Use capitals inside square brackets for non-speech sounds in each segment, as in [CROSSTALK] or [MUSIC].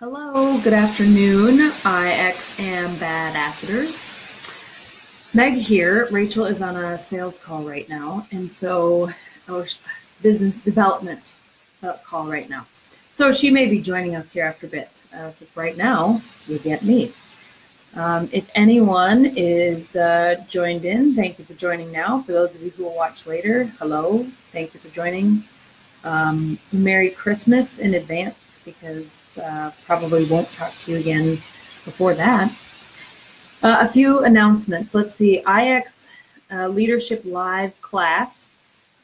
Hello, good afternoon, IX and Ambassadors. Meg here. Rachel is on a sales call right now, and so, or business development uh, call right now. So she may be joining us here after a bit. Uh, so right now, you get me. Um, if anyone is uh, joined in, thank you for joining now. For those of you who will watch later, hello, thank you for joining. Um, Merry Christmas in advance because uh, probably won't talk to you again before that. Uh, a few announcements. Let's see. IX uh, Leadership Live class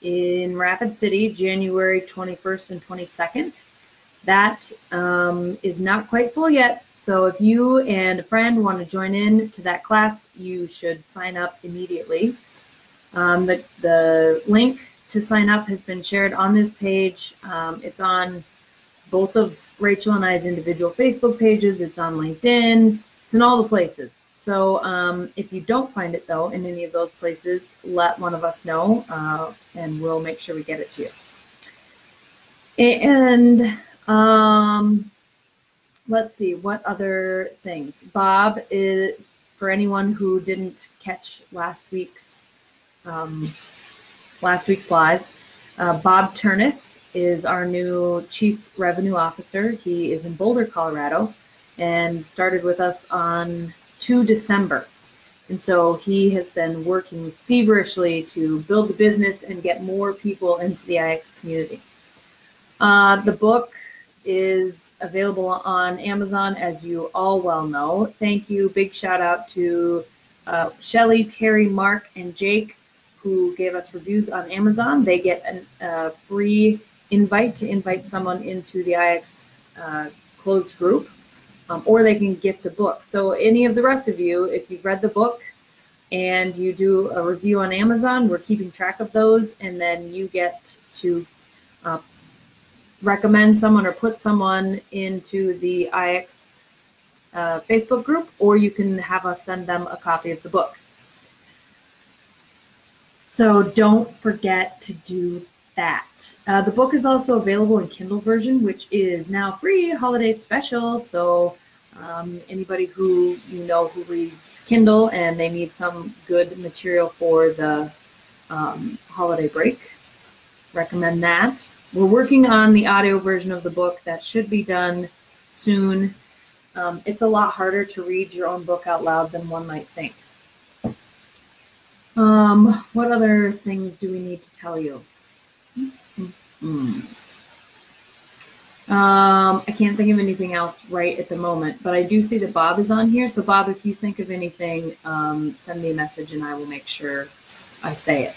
in Rapid City, January 21st and 22nd. That um, is not quite full yet. So if you and a friend want to join in to that class, you should sign up immediately. Um, the, the link to sign up has been shared on this page. Um, it's on both of Rachel and I's individual Facebook pages. It's on LinkedIn. It's in all the places. So um, if you don't find it though in any of those places, let one of us know, uh, and we'll make sure we get it to you. And um, let's see what other things. Bob is for anyone who didn't catch last week's um, last week's live. Uh, Bob Turnus is our new Chief Revenue Officer. He is in Boulder, Colorado, and started with us on 2 December. And so he has been working feverishly to build the business and get more people into the IX community. Uh, the book is available on Amazon, as you all well know. Thank you. Big shout out to uh, Shelly, Terry, Mark, and Jake who gave us reviews on Amazon. They get a uh, free invite to invite someone into the IX uh, closed group, um, or they can gift a book. So, any of the rest of you, if you've read the book and you do a review on Amazon, we're keeping track of those, and then you get to uh, recommend someone or put someone into the IX uh, Facebook group, or you can have us send them a copy of the book. So don't forget to do that. Uh, the book is also available in Kindle version, which is now free holiday special. So um, anybody who you know who reads Kindle and they need some good material for the um, holiday break, recommend that. We're working on the audio version of the book that should be done soon. Um, it's a lot harder to read your own book out loud than one might think. Um, what other things do we need to tell you? Um, I can't think of anything else right at the moment, but I do see that Bob is on here. So, Bob, if you think of anything, um, send me a message and I will make sure I say it.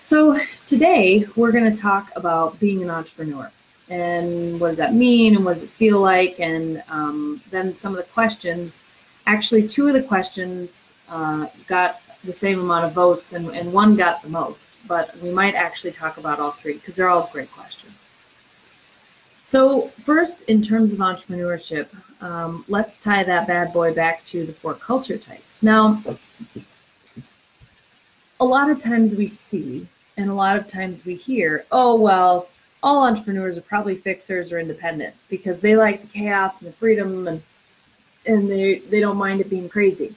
So, today we're going to talk about being an entrepreneur and what does that mean and what does it feel like, and um, then some of the questions. Actually, two of the questions uh, got the same amount of votes and, and one got the most, but we might actually talk about all three because they're all great questions. So, first, in terms of entrepreneurship, um, let's tie that bad boy back to the four culture types. Now, a lot of times we see, and a lot of times we hear, oh, well, all entrepreneurs are probably fixers or independents because they like the chaos and the freedom and and they, they don't mind it being crazy.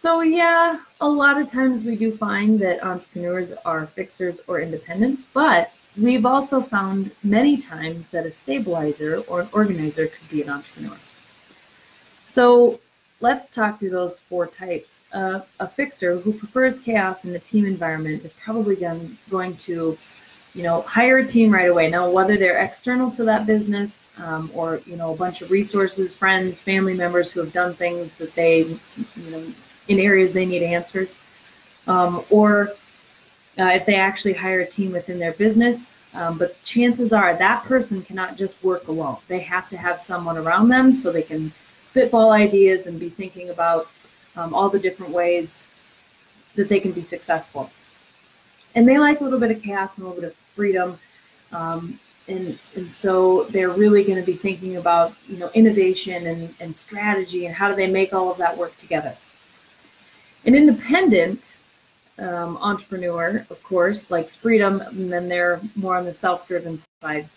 So, yeah, a lot of times we do find that entrepreneurs are fixers or independents, but we've also found many times that a stabilizer or an organizer could be an entrepreneur. So, let's talk through those four types. Uh, a fixer who prefers chaos in the team environment is probably going to you know hire a team right away now whether they're external to that business um, or you know a bunch of resources friends family members who have done things that they you know in areas they need answers, um, or uh, if they actually hire a team within their business. Um, but chances are that person cannot just work alone. They have to have someone around them so they can spitball ideas and be thinking about um, all the different ways that they can be successful. And they like a little bit of chaos and a little bit of freedom. Um, and, and so they're really going to be thinking about you know innovation and, and strategy and how do they make all of that work together. An independent um, entrepreneur, of course, likes freedom, and then they're more on the self driven side.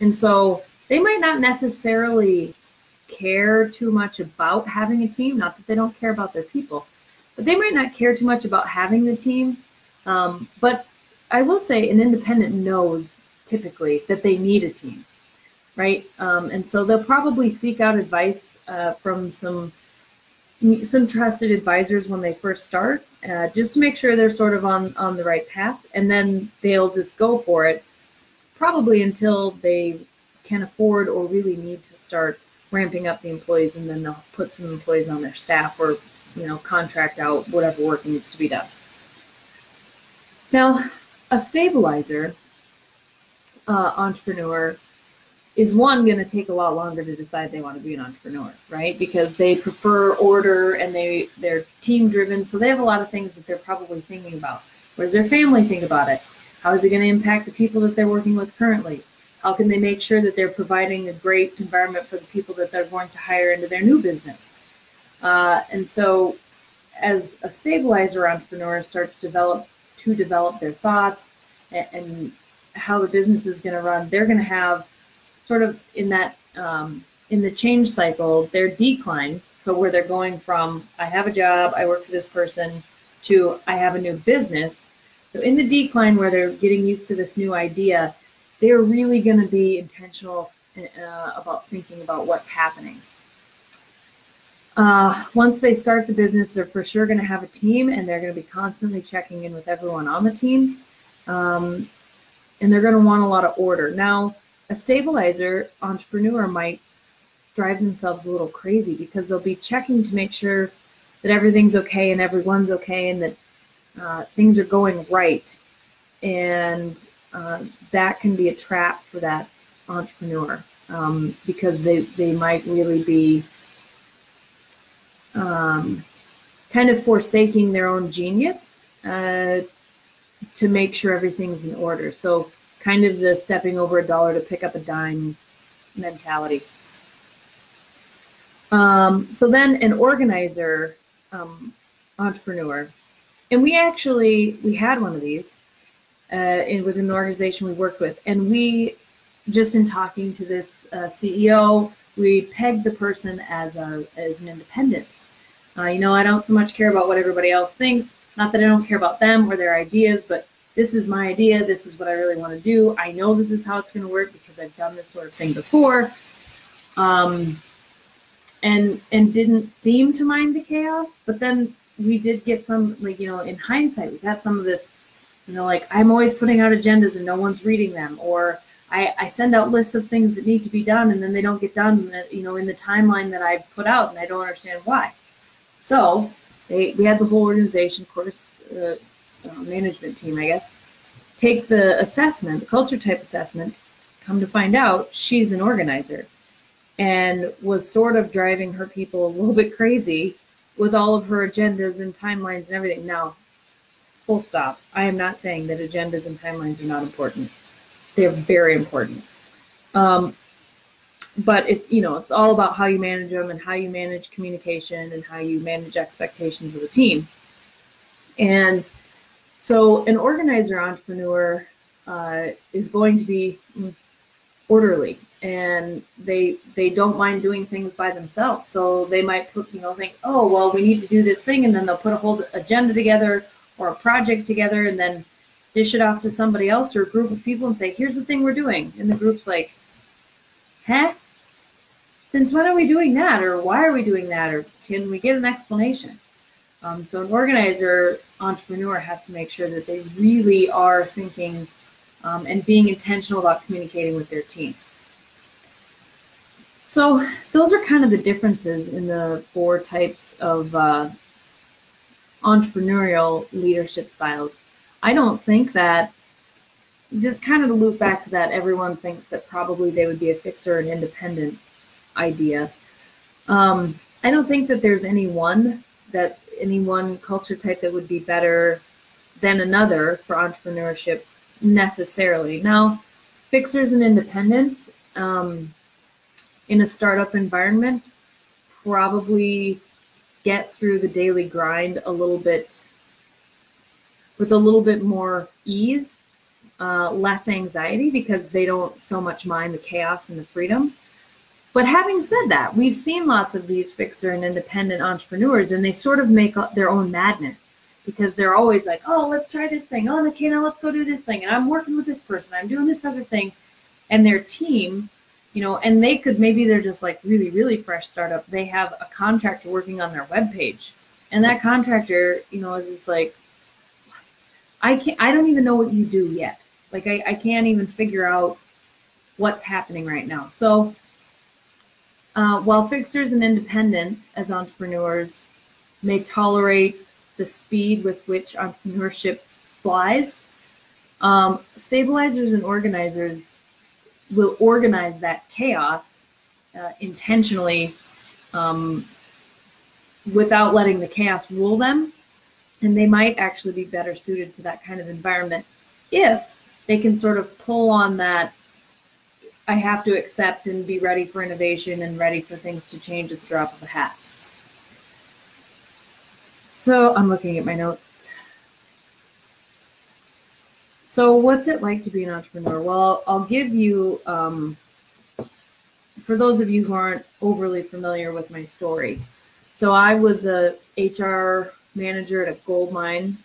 And so they might not necessarily care too much about having a team. Not that they don't care about their people, but they might not care too much about having the team. Um, but I will say an independent knows typically that they need a team, right? Um, and so they'll probably seek out advice uh, from some some trusted advisors when they first start, uh, just to make sure they're sort of on on the right path, and then they'll just go for it, probably until they can afford or really need to start ramping up the employees, and then they'll put some employees on their staff or you know contract out whatever work needs to be done. Now, a stabilizer uh, entrepreneur is one going to take a lot longer to decide they want to be an entrepreneur, right? Because they prefer order and they they're team driven, so they have a lot of things that they're probably thinking about. What does their family think about it? How is it going to impact the people that they're working with currently? How can they make sure that they're providing a great environment for the people that they're going to hire into their new business? Uh, and so, as a stabilizer entrepreneur starts to develop to develop their thoughts and, and how the business is going to run, they're going to have sort of in that um, in the change cycle, their decline. So where they're going from I have a job, I work for this person, to I have a new business. So in the decline where they're getting used to this new idea, they're really going to be intentional uh, about thinking about what's happening. Uh, once they start the business, they're for sure going to have a team and they're going to be constantly checking in with everyone on the team. Um, and they're going to want a lot of order. Now, a stabilizer entrepreneur might drive themselves a little crazy because they'll be checking to make sure that everything's okay and everyone's okay and that uh, things are going right. And uh, that can be a trap for that entrepreneur um, because they, they might really be um, kind of forsaking their own genius uh, to make sure everything's in order. So kind of the stepping over a dollar to pick up a dime mentality. Um, so then an organizer um, entrepreneur, and we actually we had one of these uh, in with an organization we worked with, and we just in talking to this uh, CEO, we pegged the person as a as an independent. Uh, you know, I don't so much care about what everybody else thinks. Not that I don't care about them or their ideas, but this is my idea. This is what I really want to do. I know this is how it's going to work because I've done this sort of thing before. Um, and and didn't seem to mind the chaos, but then we did get some like you know in hindsight we got some of this you know like I'm always putting out agendas and no one's reading them or I, I send out lists of things that need to be done and then they don't get done you know in the timeline that I put out and I don't understand why. So they we had the whole organization, of course, uh, uh, management team, I guess, take the assessment, the culture type assessment. Come to find out, she's an organizer and was sort of driving her people a little bit crazy with all of her agendas and timelines and everything. Now, full stop. I am not saying that agendas and timelines are not important. They're very important. Um, but it, you know, it's all about how you manage them and how you manage communication and how you manage expectations of the team. And so, an organizer entrepreneur uh, is going to be orderly, and they they don't mind doing things by themselves. So they might put, you know, think, oh well, we need to do this thing, and then they'll put a whole agenda together or a project together, and then dish it off to somebody else or a group of people and say, here's the thing we're doing, and the group's like, huh? Since when are we doing that, or why are we doing that, or can we get an explanation? Um, so an organizer entrepreneur has to make sure that they really are thinking um, and being intentional about communicating with their team. So those are kind of the differences in the four types of uh, entrepreneurial leadership styles. I don't think that just kind of to loop back to that, everyone thinks that probably they would be a fixer and independent idea. Um, I don't think that there's any one that any one culture type that would be better than another for entrepreneurship necessarily. Now, fixers and independents um, in a startup environment probably get through the daily grind a little bit with a little bit more ease uh, less anxiety because they don't so much mind the chaos and the freedom. But having said that, we've seen lots of these fixer and independent entrepreneurs, and they sort of make their own madness because they're always like, oh, let's try this thing. Oh, okay, now let's go do this thing. And I'm working with this person. I'm doing this other thing. And their team, you know, and they could maybe they're just like really, really fresh startup. They have a contractor working on their web page. And that contractor, you know, is just like, I can't, I don't even know what you do yet. Like, I, I can't even figure out what's happening right now. So, uh, while fixers and independents as entrepreneurs may tolerate the speed with which entrepreneurship flies, um, stabilizers and organizers will organize that chaos uh, intentionally um, without letting the chaos rule them. And they might actually be better suited to that kind of environment if they can sort of pull on that I have to accept and be ready for innovation and ready for things to change at the drop of a hat. So I'm looking at my notes. So, what's it like to be an entrepreneur? Well, I'll give you, um, for those of you who aren't overly familiar with my story. So, I was a HR manager at a gold mine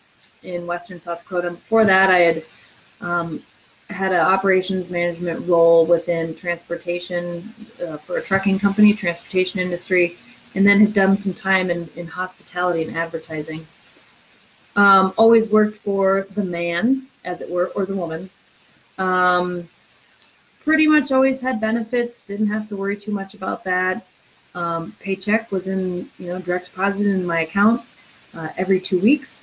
in Western South Dakota. Before that, I had um, had an operations management role within transportation uh, for a trucking company, transportation industry, and then had done some time in, in hospitality and advertising. Um, always worked for the man, as it were, or the woman. Um, pretty much always had benefits, didn't have to worry too much about that. Um, paycheck was in, you know, direct deposit in my account uh, every two weeks.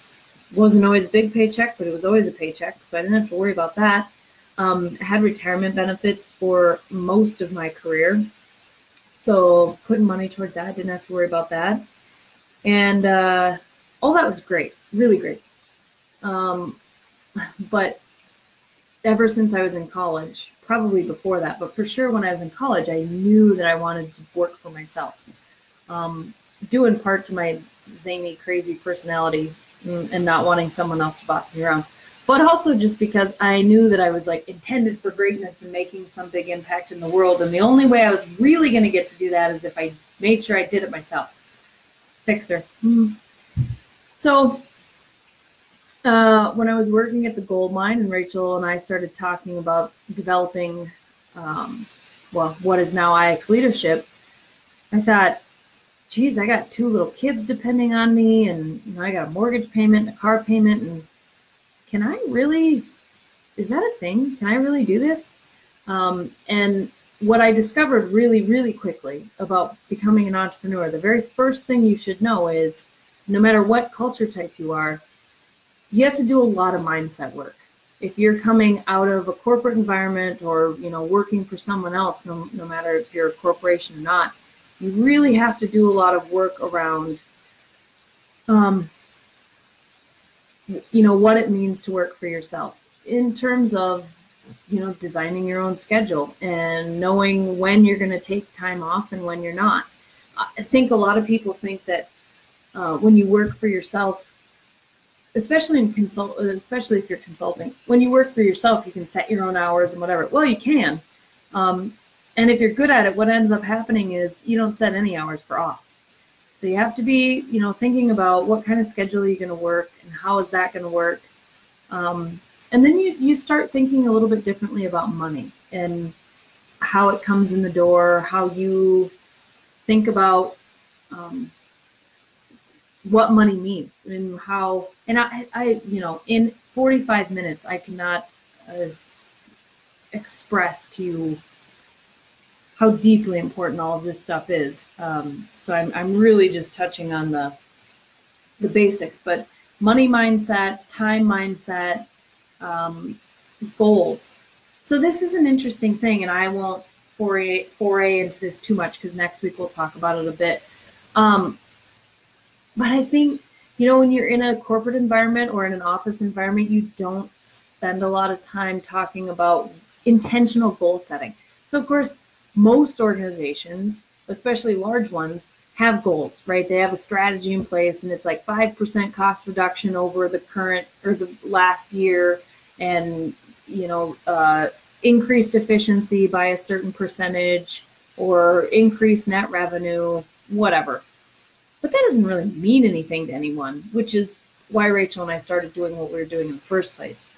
Wasn't always a big paycheck, but it was always a paycheck, so I didn't have to worry about that. Um, had retirement benefits for most of my career. So putting money towards that, didn't have to worry about that. And uh, all that was great, really great. Um, but ever since I was in college, probably before that, but for sure when I was in college, I knew that I wanted to work for myself. Um, due in part to my zany, crazy personality mm, and not wanting someone else to boss me around but also just because I knew that I was like intended for greatness and making some big impact in the world. And the only way I was really going to get to do that is if I made sure I did it myself. Fixer. Mm. So uh, when I was working at the gold mine, and Rachel and I started talking about developing, um, well, what is now IX leadership, I thought, geez, I got two little kids depending on me, and you know, I got a mortgage payment, and a car payment, and can I really, is that a thing? Can I really do this? Um, and what I discovered really, really quickly about becoming an entrepreneur, the very first thing you should know is no matter what culture type you are, you have to do a lot of mindset work. If you're coming out of a corporate environment or you know working for someone else, no, no matter if you're a corporation or not, you really have to do a lot of work around um, you know what it means to work for yourself in terms of you know designing your own schedule and knowing when you're going to take time off and when you're not. I think a lot of people think that uh, when you work for yourself especially in consult especially if you're consulting when you work for yourself you can set your own hours and whatever. Well you can. Um, and if you're good at it what ends up happening is you don't set any hours for off so you have to be, you know, thinking about what kind of schedule are you going to work and how is that going to work. Um, and then you, you start thinking a little bit differently about money and how it comes in the door, how you think about um, what money means and how, and I, I, you know, in 45 minutes, I cannot uh, express to you how deeply important all of this stuff is. Um, so I'm, I'm really just touching on the the basics, but money mindset, time mindset, um, goals. So this is an interesting thing, and I won't foray foray into this too much because next week we'll talk about it a bit. Um, but I think you know when you're in a corporate environment or in an office environment, you don't spend a lot of time talking about intentional goal setting. So of course most organizations, especially large ones, have goals, right? They have a strategy in place and it's like 5% cost reduction over the current or the last year and you know, uh, increased efficiency by a certain percentage or increased net revenue, whatever. But that doesn't really mean anything to anyone, which is why Rachel and I started doing what we were doing in the first place.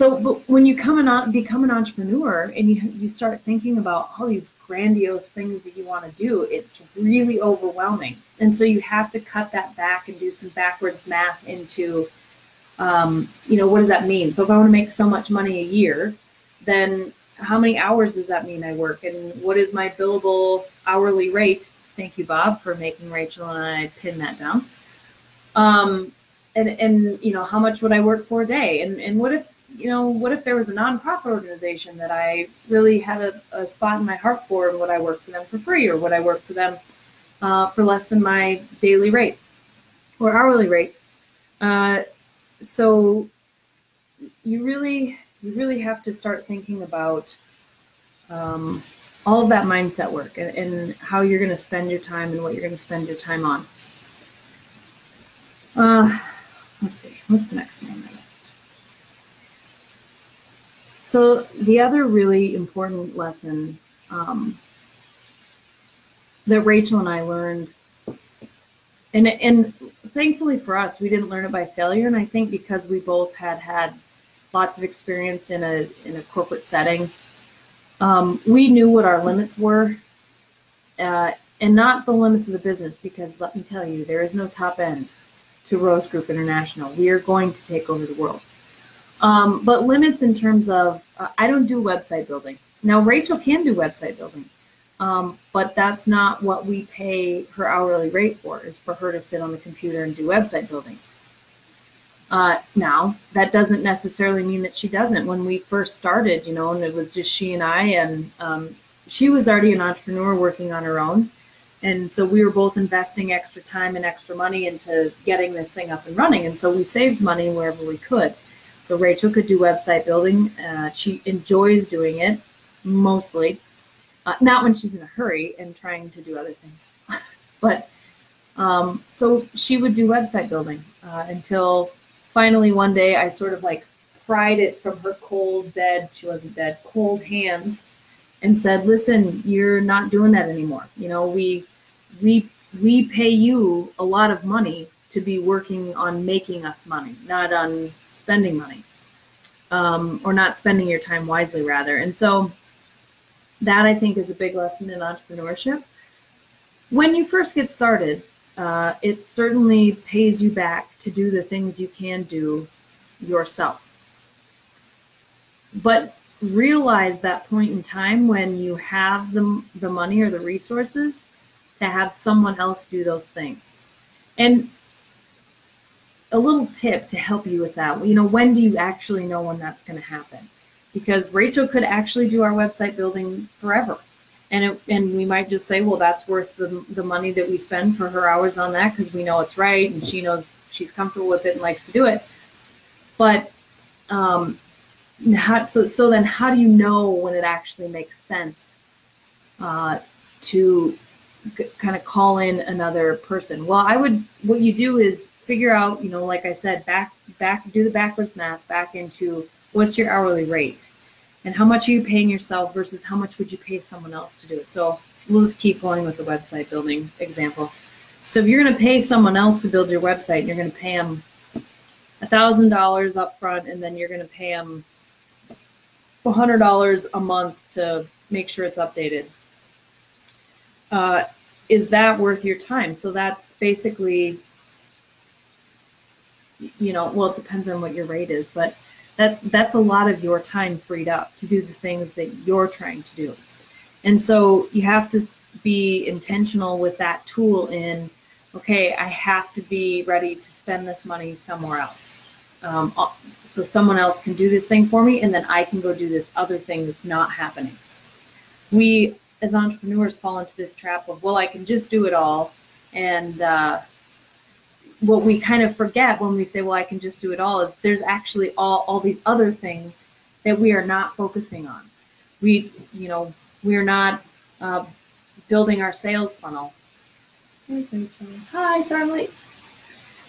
So, but when you come and become an entrepreneur and you you start thinking about all these grandiose things that you want to do, it's really overwhelming. And so you have to cut that back and do some backwards math into, um, you know, what does that mean? So if I want to make so much money a year, then how many hours does that mean I work? And what is my billable hourly rate? Thank you, Bob, for making Rachel and I pin that down. Um, and, and, you know, how much would I work for a day? And, and what if, you know, what if there was a nonprofit organization that I really had a, a spot in my heart for and would I work for them for free or would I work for them uh, for less than my daily rate or hourly rate? Uh, so you really you really have to start thinking about um, all of that mindset work and, and how you're going to spend your time and what you're going to spend your time on. Uh, let's see, what's the next list? So the other really important lesson um, that Rachel and I learned, and and thankfully for us, we didn't learn it by failure, and I think because we both had had lots of experience in a in a corporate setting. Um, we knew what our limits were, uh, and not the limits of the business. Because let me tell you, there is no top end to Rose Group International. We are going to take over the world. Um, but limits in terms of uh, I don't do website building. Now Rachel can do website building, um, but that's not what we pay her hourly rate for. Is for her to sit on the computer and do website building. Uh, now, that doesn't necessarily mean that she doesn't. When we first started, you know, and it was just she and I, and um, she was already an entrepreneur working on her own. And so we were both investing extra time and extra money into getting this thing up and running. And so we saved money wherever we could. So Rachel could do website building. Uh, she enjoys doing it mostly, uh, not when she's in a hurry and trying to do other things. [LAUGHS] but um, so she would do website building uh, until finally one day I sort of like pried it from her cold, dead, she wasn't dead, cold hands and said, listen, you're not doing that anymore. You know, we, we, we pay you a lot of money to be working on making us money, not on spending money, um, or not spending your time wisely, rather. And so that I think is a big lesson in entrepreneurship. When you first get started, uh, it certainly pays you back to do the things you can do yourself. But realize that point in time when you have the, the money or the resources to have someone else do those things. And a little tip to help you with that you know, when do you actually know when that's going to happen? Because Rachel could actually do our website building forever and it, and we might just say, well, that's worth the, the money that we spend for her hours on that because we know it's right and she knows she's comfortable with it and likes to do it. But um, how, so so then how do you know when it actually makes sense uh, to kind of call in another person? Well, I would what you do is figure out, you know, like I said, back back do the backwards math back into what's your hourly rate and how much are you paying yourself versus how much would you pay someone else to do it. So we'll just keep going with the website building example. So if you're going to pay someone else to build your website, you're going to pay them a thousand dollars up front, and then you're going to pay them hundred dollars a month to make sure it's updated. Uh, is that worth your time? So that's basically, you know, well, it depends on what your rate is, but that that's a lot of your time freed up to do the things that you're trying to do. And so you have to be intentional with that tool in okay i have to be ready to spend this money somewhere else. Um, uh, so someone else can do this thing for me and then i can go do this other thing that's not happening. We as entrepreneurs fall into this trap of well i can just do it all and uh, what we kind of forget when we say, well, I can just do it all is there's actually all, all these other things that we are not focusing on. We, you know, we're not uh, building our sales funnel. Hi, sorry I'm late.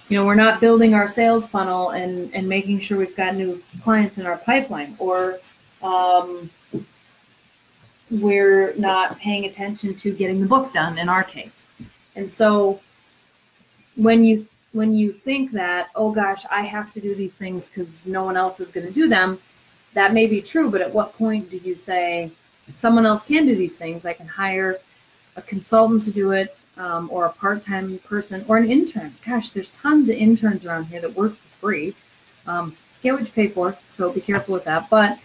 you know, we're not building our sales funnel and, and making sure we've got new clients in our pipeline, or um, we're not paying attention to getting the book done in our case. And so when you when you think that, oh gosh, I have to do these things because no one else is going to do them, that may be true, but at what point do you say someone else can do these things? I can hire a consultant to do it, um, or a part-time person, or an intern. Gosh, there's tons of interns around here that work for free. Um, get what you pay for, so be careful with that. But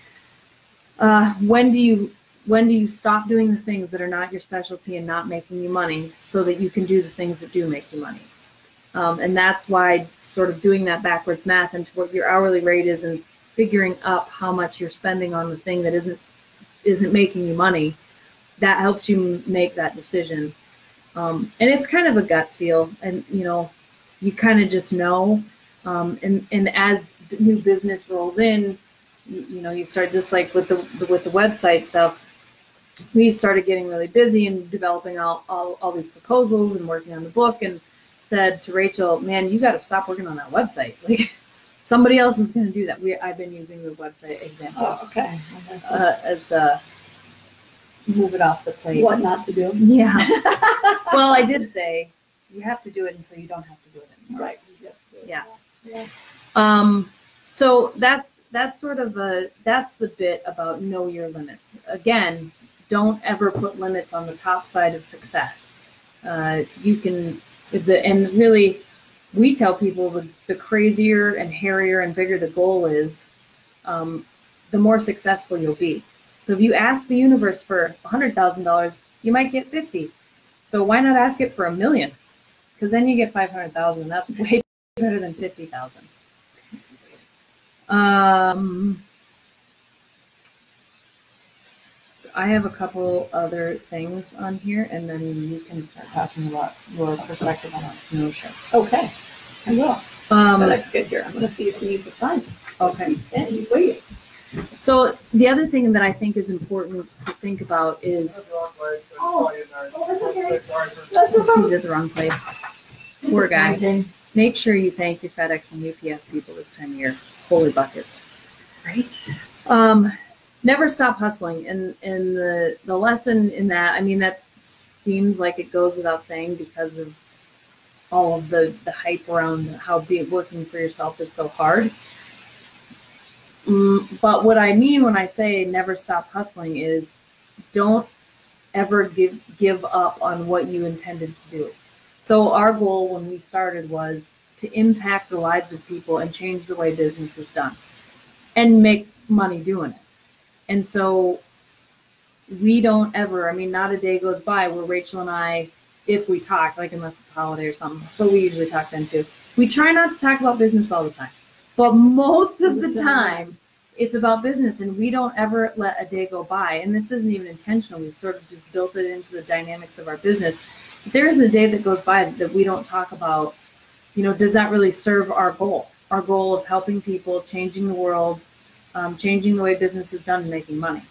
uh, when do you when do you stop doing the things that are not your specialty and not making you money, so that you can do the things that do make you money? Um, and that's why sort of doing that backwards math into what your hourly rate is and figuring up how much you're spending on the thing that isn't isn't making you money that helps you make that decision. Um, and it's kind of a gut feel, and you know, you kind of just know. Um, and and as new business rolls in, you, you, know, you start just like with the with the website stuff. We started getting really busy and developing all, all, all these proposals and working on the book and said to Rachel, man, you got to stop working on that website. [LAUGHS] Like somebody else is going to do that. We, I've been using the website example. Oh, okay. Uh, as uh, move it off the plate. What not to do. Yeah. [LAUGHS] well, I did say you have to do it until you don't have to do it anymore. Right. Yeah. Yeah. Um, so that's that's sort of a that's the bit about know your limits. Again, don't ever put limits on the top side of success. Uh, you can the and really we tell people the, the crazier and hairier and bigger the goal is, um, the more successful you'll be. So if you ask the universe for $100,000, you might get 50. So why not ask it for a million? Because then you get 500,000. That's [LAUGHS] way better than 50,000. Um, so I have a couple other things on here, and then you can start talking about your perspective on entrepreneurship. Okay, I will. Um, FedEx gets here. I'm gonna see if he needs a sign. okay. Yeah, he's waiting. So the other thing that I think is important to think about is Oh, that's okay. He's at the wrong place. Poor guy. Make sure you thank your FedEx and UPS people this time of year. Holy buckets. Right. Um, never stop hustling. And and the the lesson in that, I mean, that seems like it goes without saying because of all of the the hype around how being working for yourself is so hard. Mm, but what I mean when I say never stop hustling is don't ever give give up on what you intended to do. So our goal when we started was to impact the lives of people and change the way business is done and make money doing it. And so we don't ever, I mean, not a day goes by where Rachel and I, if we talk, like unless it's holiday or something, but we usually talk then too. We try not to talk about business all the time. But most of the time, it's about business, and we don't ever let a day go by. And this isn't even intentional. We've sort of just built it into the dynamics of our business. If there is a day that goes by that we don't talk about, you know, does that really serve our goal? Our goal of helping people, changing the world, um, changing the way business is done, and making money.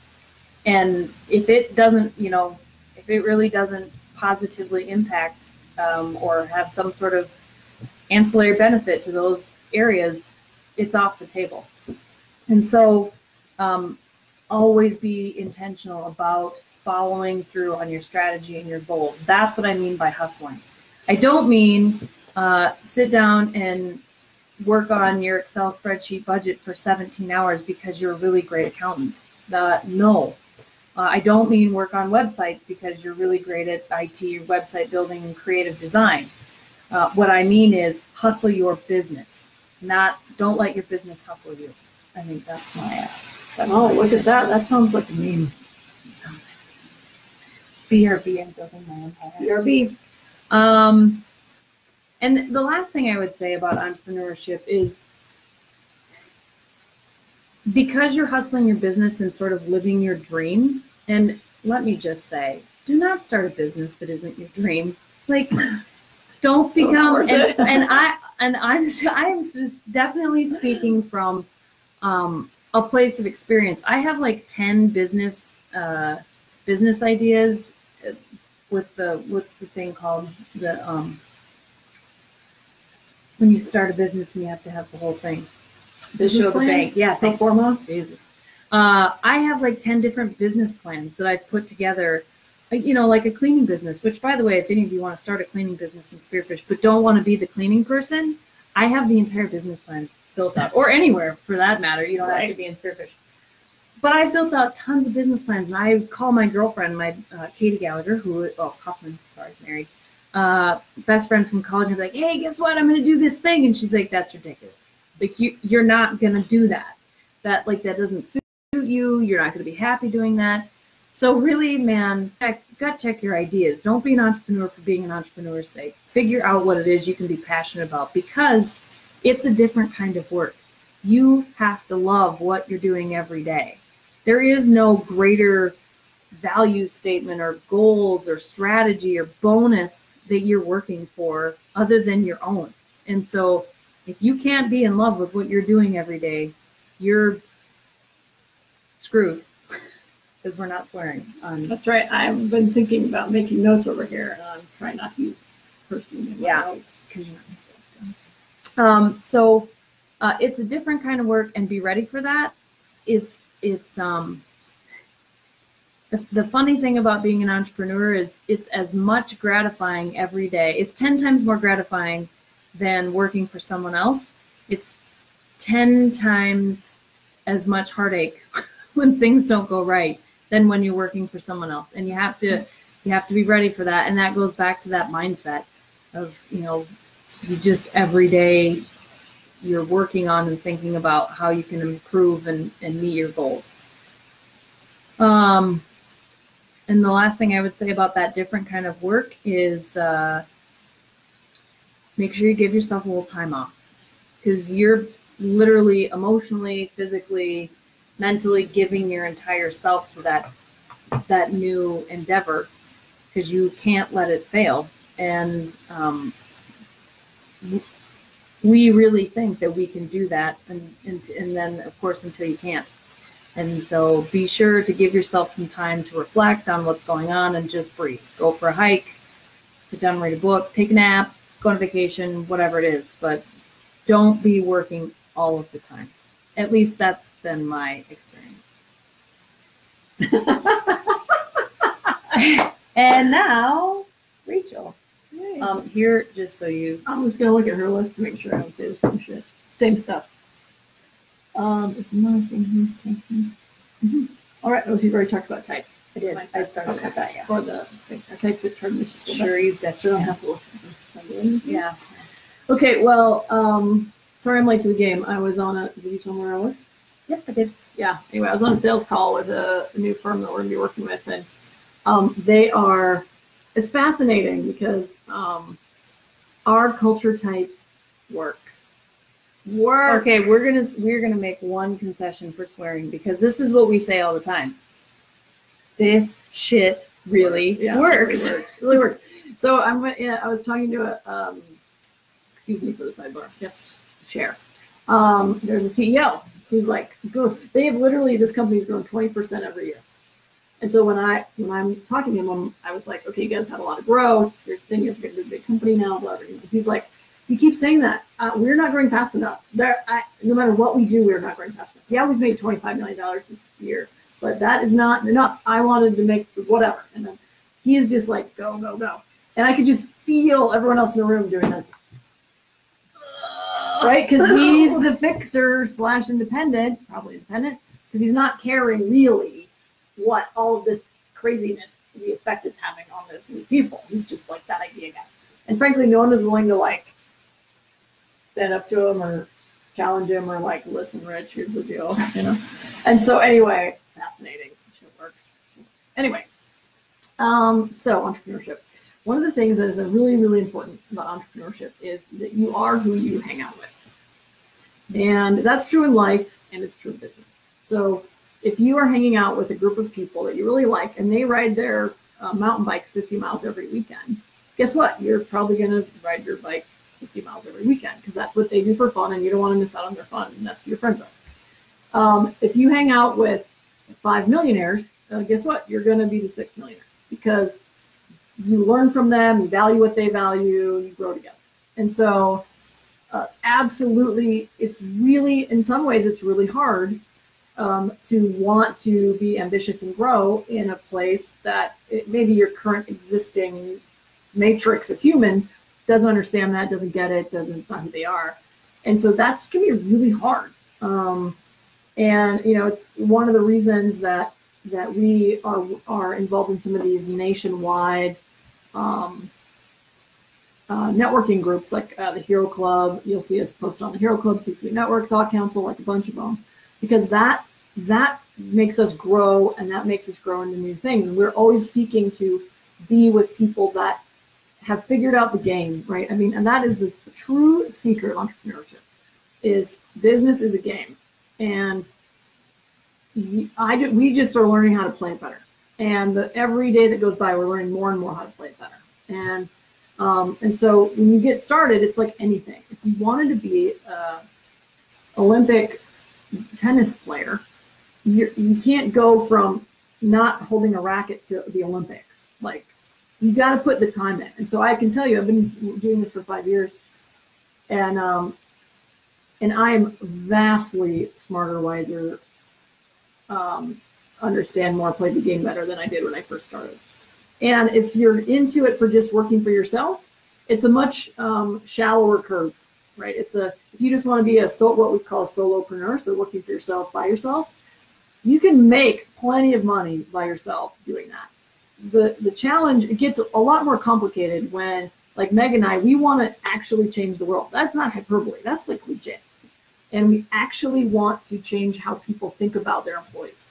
And if it doesn't, you know, if it really doesn't positively impact um, or have some sort of ancillary benefit to those areas, it's off the table. And so um, always be intentional about following through on your strategy and your goals. That's what I mean by hustling. I don't mean uh, sit down and work on your Excel spreadsheet budget for 17 hours because you're a really great accountant. Uh, no. Uh, I don't mean work on websites because you're really great at IT, website building, and creative design. Uh, what I mean is hustle your business, not don't let your business hustle you. I think that's my. That's Oh, my- look at that. That sounds like a meme. It sounds like BRB. I'm building my empire. BRB. Um, and the last thing I would say about entrepreneurship is because you're hustling your business and sort of living your dream. And let me just say, do not start a business that isn't your dream. Like, [LAUGHS] don't So become. And, and I and I'm [LAUGHS] I'm definitely speaking from um, a place of experience. I have like ten business uh, business ideas uh, with the what's the thing called the um when you start a business and you have to have the whole thing to show the bank. Yeah, Pro forma? Jesus. Uh, I have like 10 different business plans that I've put together, you know, like a cleaning business, which by the way, if any of you want to start a cleaning business in Spearfish, but don't want to be the cleaning person, I have the entire business plan built out or anywhere for that matter. You don't have to be in Spearfish. But I've built out tons of business plans and I call my girlfriend, my uh, Katie Gallagher, who, oh, Kaufman, sorry, married, uh, best friend from college. and be like, hey, guess what? I'm going to do this thing. And she's like, that's ridiculous. Like you, you're not going to do that. That like, that doesn't suit you. You're not going to be happy doing that. So really, man, gut check your ideas. Don't be an entrepreneur for being an entrepreneur's sake. Figure out what it is you can be passionate about because it's a different kind of work. You have to love what you're doing every day. There is no greater value statement or goals or strategy or bonus that you're working for other than your own. And so if you can't be in love with what you're doing every day, you're screwed [LAUGHS] because we're not swearing on That's right. I've been thinking about making notes over here, and I'm trying not to use person Yeah. notes. because you're not um so uh, it's a different kind of work and be ready for that it's it's um the, the funny thing about being an entrepreneur is it's as much gratifying every day. It's 10 times more gratifying than working for someone else. It's 10 times as much heartache [LAUGHS] when things don't go right than when you're working for someone else. And you have to you have to be ready for that. And that goes back to that mindset of you know you just every day you're working on and thinking about how you can improve and, and meet your goals. Um and the last thing i would say about that different kind of work is uh make sure you give yourself a little time off. Because you're literally emotionally physically mentally giving your entire self to that that new endeavor because you can't let it fail. And um, we really think that we can do that and, and and then of course until you can't and so be sure to give yourself some time to reflect on what's going on and just breathe. Go for a hike sit down read a book take a nap go on vacation whatever it is. But don't be working all of the time. At least that's been my experience. [LAUGHS] And now rachel. Um, here, just so you, I'm just gonna look at her list to make sure I don't say the same shit, same stuff. Um, it's nice. mhm, mhm, mhm. All right, those you've already talked about types. I did. I started with that, yeah. For the, I typed it, turned this just a little sure you bit, bet so I don't have to look. at this. Yeah. Okay, well, um, sorry I'm late to the game. I was on a, did you tell me where I was? Yep, I did. yeah, anyway, I was on a sales call with a, a new firm that we're gonna be working with, and um, they are. It's fascinating because um, our culture types work. Work. Okay, we're gonna we're gonna make one concession for swearing because this is what we say all the time. This shit really Yeah, works. It really works. [LAUGHS] Really works. So I'm. Yeah, I was talking to a. Um, excuse me for the sidebar. Yes, share. Um, there's a CEO who's like, go. They have literally this company's grown twenty percent every year. And so when I when I'm talking to him, I'm, I was like, okay, you guys have a lot of growth. Your thing is getting a big company now. Blah blah. blah. He's like, you keep saying that. Uh, we're not growing fast enough. There, I, no matter what we do, we're not growing fast enough. Yeah, we've made twenty five million dollars this year, but that is not enough. I wanted to make whatever, and then he is just like, go go go, and I could just feel everyone else in the room doing this right? Because [LAUGHS] he's the fixer slash independent, probably independent, because he's not caring really what all of this craziness, the effect it's having on those new people. He's just like that idea guy. And frankly, no one is willing to like stand up to him or challenge him or like, listen, Rich, here's the deal, [LAUGHS] you know? And so anyway, fascinating. Works. Anyway, um, so entrepreneurship. One of the things that is a really, really important about entrepreneurship is that you are who you hang out with. And that's true in life and it's true in business. So if you are hanging out with a group of people that you really like and they ride their uh, mountain bikes 50 miles every weekend, guess what? You're probably going to ride your bike 50 miles every weekend because that's what they do for fun and you don't want to miss out on their fun. And that's who your friends are. Um, if you hang out with five millionaires, uh, guess what? You're going to be the sixth millionaire because you learn from them, you value what they value, you grow together. And so uh, absolutely, it's really, in some ways, it's really hard um, to want to be ambitious and grow in a place that it, maybe your current existing matrix of humans doesn't understand that, doesn't get it, doesn't, it's not who they are. And so that's to be really hard. Um, and, you know, it's one of the reasons that that we are are involved in some of these nationwide um, uh, networking groups like uh, the Hero Club. You'll see us post on the Hero Club, C-Suite Network, Thought Council, like a bunch of them, because that that makes us grow and that makes us grow into new things. And we're always seeking to be with people that have figured out the game, right? I mean, and that is the true secret of entrepreneurship is business is a game. And I do, we just are learning how to play it better. And the, every day that goes by, we're learning more and more how to play it better. And um, and so when you get started, it's like anything. If you wanted to be an Olympic tennis player, you you can't go from not holding a racket to the Olympics. Like you got to put the time in. And so I can tell you, I've been doing this for five years, and um, and I'm vastly smarter, wiser, um, understand more, play the game better than I did when I first started. And if you're into it for just working for yourself, it's a much um, shallower curve, right? It's a if you just want to be a so what we call solopreneur, so working for yourself by yourself, you can make plenty of money by yourself doing that. The the challenge it gets a lot more complicated when like Meg and I, we want to actually change the world. That's not hyperbole. That's like legit. And we actually want to change how people think about their employees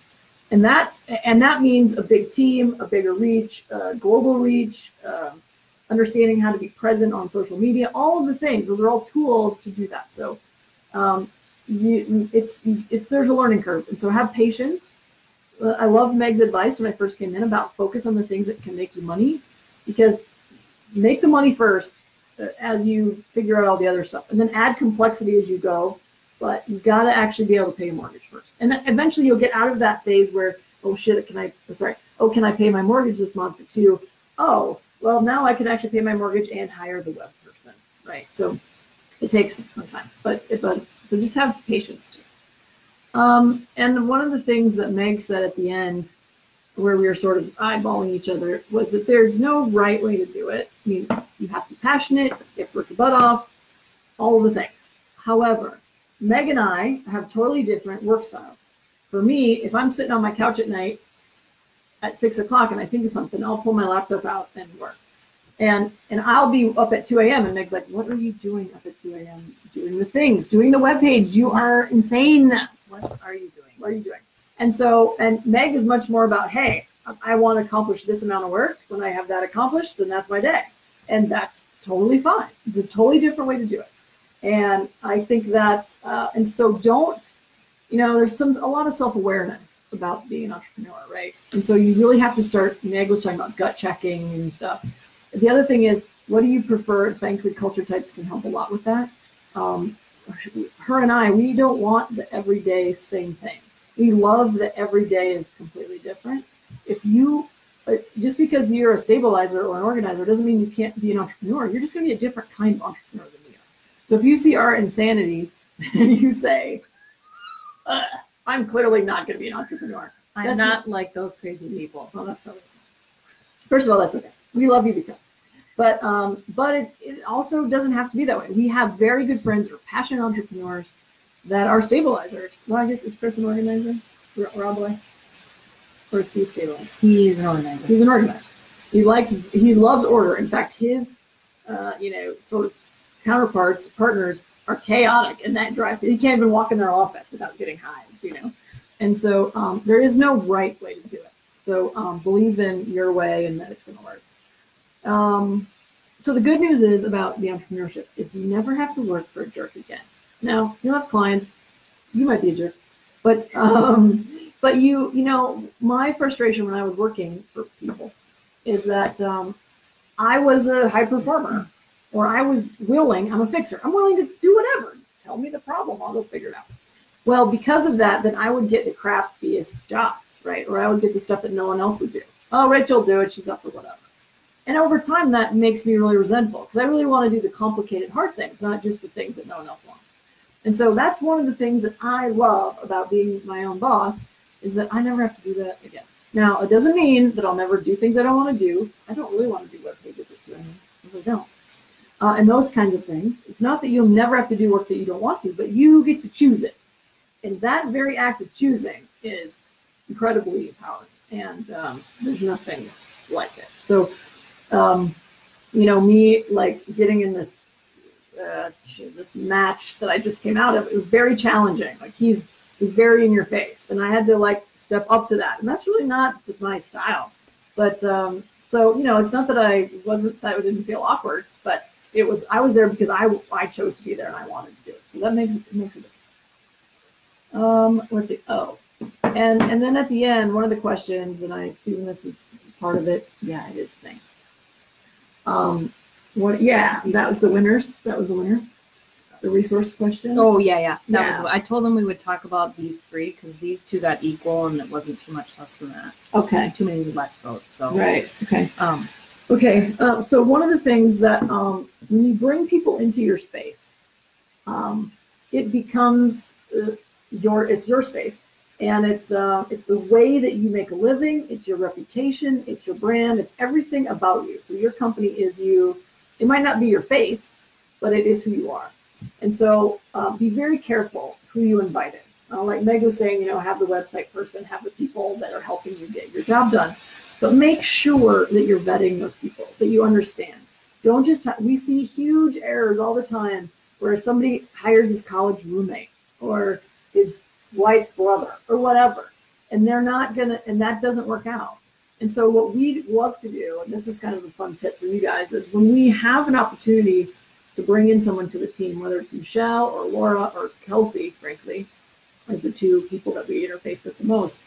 and that and that means a big team, a bigger reach, global reach, uh, understanding how to be present on social media, all of the things. Those are all tools to do that. So um, you, it's it's there's a learning curve, and so have patience. I love Meg's advice when I first came in about focus on the things that can make you money, because make the money first uh, as you figure out all the other stuff, and then add complexity as you go but you got to actually be able to pay a mortgage first. And then eventually you'll get out of that phase where, oh shit, can I, sorry, oh, can I pay my mortgage this month? To, oh, well, now I can actually pay my mortgage and hire the web person, right? So it takes some time, but, but so just have patience too. Um, and one of the things that Meg said at the end, where we were sort of eyeballing each other, was that there's no right way to do it. Mean, you have to be passionate, you have to work your butt off, all the things. However, Meg and I have totally different work styles. For me, if I'm sitting on my couch at night at six o'clock and I think of something, I'll pull my laptop out and work. And and I'll be up at 2 a.m. and Meg's like, what are you doing up at 2 a.m. doing the things, doing the web page? You are insane. What are you doing? What are you doing? And so, and Meg is much more about, hey, I want to accomplish this amount of work. When I have that accomplished, then that's my day. And that's totally fine. It's a totally different way to do it. And I think that's, uh, and so don't, you know, there's some, a lot of self awareness about being an entrepreneur, right? And so you really have to start, Meg was talking about gut checking and stuff. The other thing is, what do you prefer? Thankfully, culture types can help a lot with that. Um, her and I, we don't want the everyday same thing. We love that every day is completely different. If you, uh, just because you're a stabilizer or an organizer doesn't mean you can't be an entrepreneur. You're just going to be a different kind of entrepreneur than me. so if you see our insanity [LAUGHS] and you say, I'm clearly not going to be an entrepreneur. I'm that's not, like those crazy people. Well, that's probably first of all, that's okay. We love you because, but um, but it, it also doesn't have to be that way. We have very good friends who are passionate entrepreneurs that are stabilizers. Well, I guess is Chris an organizer? Rob Boy? Or is he stabilizer? He's an organizer. He's an organizer. He likes he loves order. In fact, his uh, you know sort of counterparts, partners are chaotic, and that drives it. You can't even walk in their office without getting hives, you know. And so um, there is no right way to do it. So um, believe in your way and that it's going to work. Um, so the good news is about the entrepreneurship is you never have to work for a jerk again. Now you'll have clients, you might be a jerk, but um, but you you know my frustration when I was working for people is that um, I was a high performer or I was willing, I'm a fixer. I'm willing to do whatever. Just tell me the problem, I'll go figure it out. Well, because of that, then I would get the crappiest jobs, right? Or I would get the stuff that no one else would do. Oh, Rachel do it. She's up for whatever. And over time, that makes me really resentful because I really want to do the complicated, hard things, not just the things that no one else wants. And so that's one of the things that I love about being my own boss is that I never have to do that again. Now, it doesn't mean that I'll never do things I don't want to do. I don't really want to do web pages at 2 a.m. I really don't. Uh, and those kinds of things. It's not that you'll never have to do work that you don't want to, but you get to choose it. And that very act of choosing is incredibly empowering. And um, there's nothing like it. So, um, you know, me like getting in this uh, this match that I just came out of, it was very challenging. Like he's he's very in your face, and I had to like step up to that, and that's really not my style. But um, so you know, it's not that I wasn't that I didn't feel awkward, but it was I was there because I I chose to be there and I wanted to do it. So that makes it makes it. Um, let's see. Oh, and and then at the end, one of the questions, and I assume this is part of it. Yeah, it is thing. Um, what? Yeah, that was the winners. That was the winner. The resource question. Oh yeah, yeah. That Yeah. was. I told them we would talk about these three because these two got equal, and it wasn't too much less than that. Okay. Too many less votes. So Right. Okay. Um, Okay, uh, so one of the things that um, when you bring people into your space, um, it becomes uh, your it's your space, and it's uh, it's the way that you make a living. It's your reputation. It's your brand. It's everything about you. So your company is you. It might not be your face, but it is who you are. And so uh, be very careful who you invite in. Uh, like Meg was saying, you know, have the website person, have the people that are helping you get your job done but make sure that you're vetting those people that you understand don't just ha- we see huge errors all the time where somebody hires his college roommate or his wife's brother or whatever. And they're not gonna and that doesn't work out. And so what we love to do and this is kind of a fun tip for you guys is when we have an opportunity to bring in someone to the team whether it's michelle or laura or kelsey frankly as the two people that we interface with the most.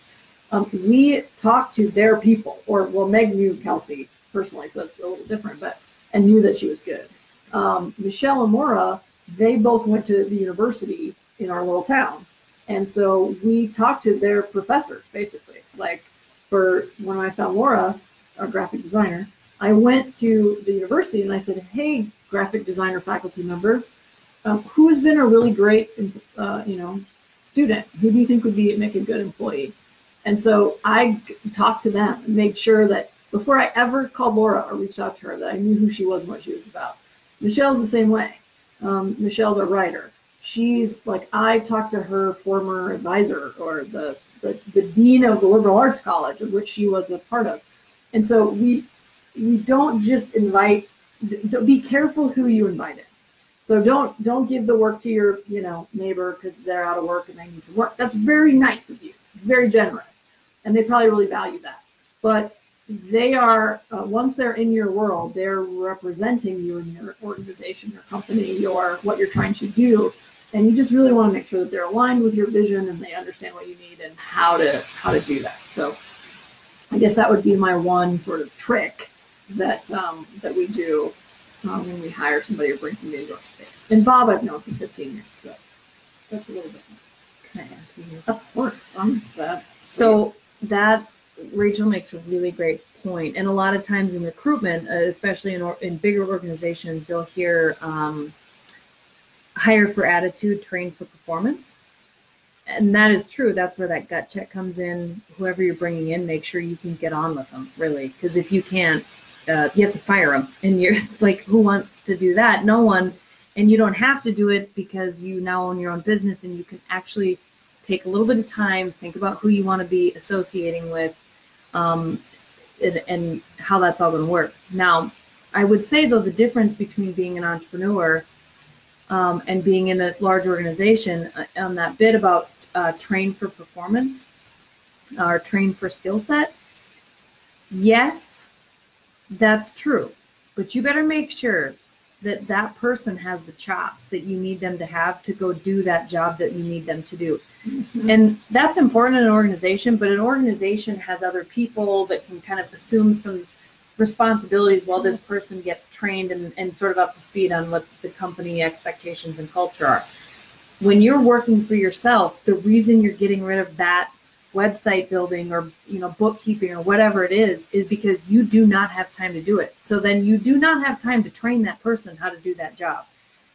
Um, we talk to their people, or well, Meg knew Kelsey personally, so that's a little different, but and knew that she was good. Um, Michelle and Laura, they both went to the university in our little town, and so we talked to their professors basically. Like for when I found Laura, our graphic designer, I went to the university and I said, "Hey, graphic designer faculty member, um, who has been a really great, uh, you know, student? Who do you think would be make a good employee?" And so I talked to them and made sure that before I ever called Laura or reached out to her, that I knew who she was and what she was about. Michelle's the same way. Um, Michelle's a writer. She's like I talked to her former advisor or the, the the dean of the liberal arts college, of which she was a part of. And so we we don't just invite. Be careful who you invite in. So don't don't give the work to your you know neighbor because they're out of work and they need some work. That's very nice of you. It's very generous, and they probably really value that. But they are uh, once they're in your world, they're representing you in your organization, your company, your what you're trying to do, and you just really want to make sure that they're aligned with your vision and they understand what you need and how to how to do that. So I guess that would be my one sort of trick that um, that we do um, when we hire somebody or bring somebody into our space. And Bob, I've known for 15 years, so that's a little bit. can I ask you? Of course, I'm. So that Rachel makes a really great point, and a lot of times in recruitment, uh, especially in or, in bigger organizations, you'll hear um, hire for attitude, train for performance, and that is true. That's where that gut check comes in. Whoever you're bringing in, make sure you can get on with them, really, because if you can't, uh, you have to fire them, and you're [LAUGHS] like, who wants to do that? No one. And you don't have to do it because you now own your own business and you can actually take a little bit of time, think about who you want to be associating with, um, and, and how that's all going to work. Now, I would say though the difference between being an entrepreneur um, and being in a large organization uh, on that bit about uh, train for performance or train for skill set. Yes, that's true, but you better make sure that that person has the chops that you need them to have to go do that job that you need them to do. And that's important in an organization, but an organization has other people that can kind of assume some responsibilities while this person gets trained and, and sort of up to speed on what the company expectations and culture are. When you're working for yourself, the reason you're getting rid of that website building or you know bookkeeping or whatever it is is because you do not have time to do it. So then you do not have time to train that person how to do that job.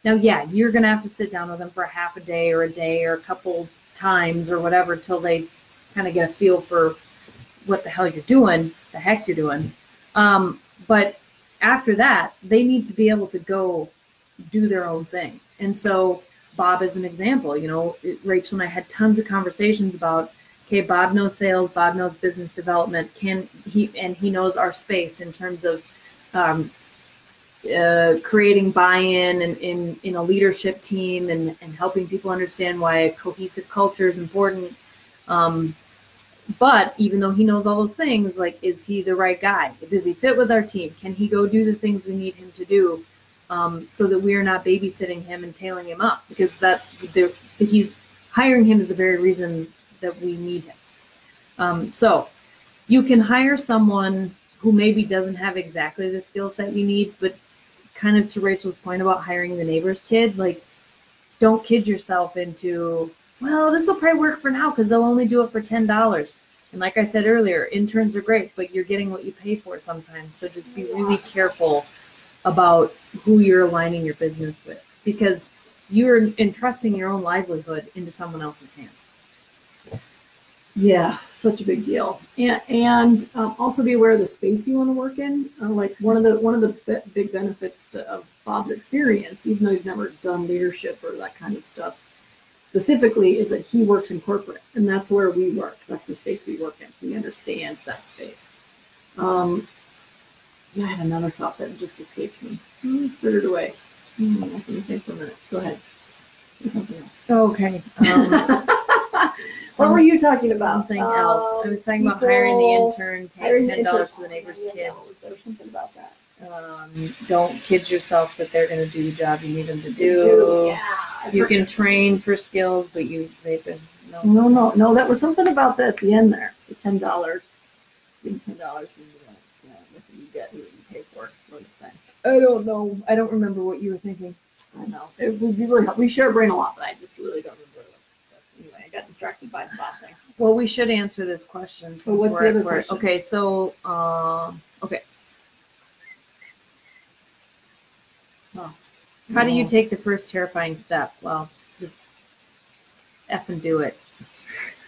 Now yeah you're going to have to sit down with them for a half a day or a day or a couple times or whatever till they kind of get a feel for what the hell you're doing the heck you're doing um, but after that they need to be able to go do their own thing and so Bob is an example. You know, Rachel and I had tons of conversations about, okay, Bob knows sales, Bob knows business development, can he, and he knows our space in terms of um, uh, creating buy-in and in, in a leadership team and, and helping people understand why a cohesive culture is important. Um, but even though he knows all those things, like, is he the right guy? Does he fit with our team? Can he go do the things we need him to do? um, so that we are not babysitting him and tailing him up because that the, he's hiring him is the very reason that we need him. Um, so you can hire someone who maybe doesn't have exactly the skill set you need, but kind of to Rachel's point about hiring the neighbor's kid, like don't kid yourself into, well, this will probably work for now because they'll only do it for ten dollars. And like I said earlier, interns are great, but you're getting what you pay for sometimes. So just be really careful about who you're aligning your business with because you're entrusting your own livelihood into someone else's hands. Yeah, such a big deal. And, and um, also be aware of the space you want to work in. Uh, like one of the one of the big benefits to, of Bob's experience, even though he's never done leadership or that kind of stuff specifically, is that he works in corporate, and that's where we work. That's the space we work in. So he understands that space. Um, yeah, I had another thought that just escaped me. Put it away. Mm, I can think for a minute. Go ahead. Okay. Um, [LAUGHS] what were you talking about? Something um, else. I was talking about hiring the intern, paying ten dollars to the neighbor's yeah, kid. There was something about that. Um, don't kid yourself that they're going to do the job you need them to do. Yeah, you can train for skills, but you they've been no, no, no, no. That was something about that at the end there. The ten dollars. Give ten dollars You get who you pay for, sort of thing. I don't know. I don't remember what you were thinking. I know. It would be really helpful. We share a brain a lot, but I just really don't remember what it was. But anyway, I got distracted by the Bob thing. Well, we should answer this question. So what's the other question? Okay, so um, okay. How do you take the first terrifying step? Well, just F and do it.